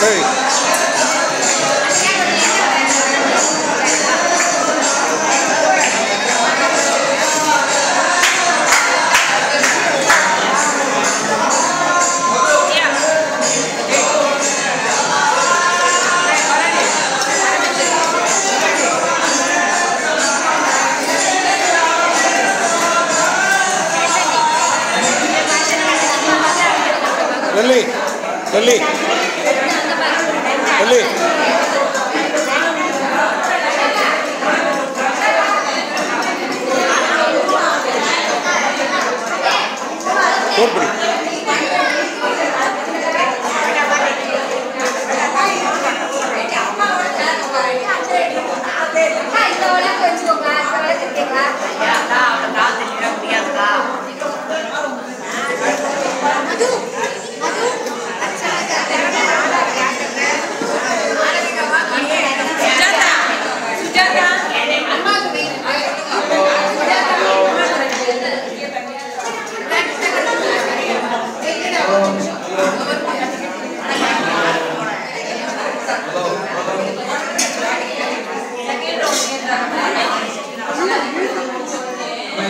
Hey. Delhi. Delhi. ¡Ole! Corporate.